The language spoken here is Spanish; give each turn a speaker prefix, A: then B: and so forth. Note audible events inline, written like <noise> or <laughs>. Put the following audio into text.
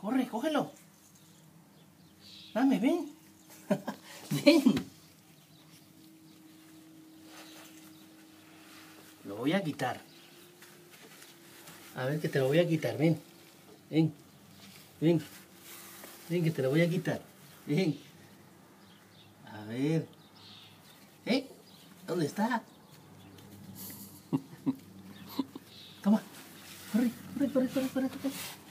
A: Corre, cógelo. Dame, ven. <laughs> ven. Lo voy a quitar. A ver que te lo voy a quitar, ven. Ven. Ven. Ven que te lo voy a quitar. Ven. A ver. ¿Eh? ¿Dónde está? <laughs> Toma. Corre, corre, corre, corre, corre, corre.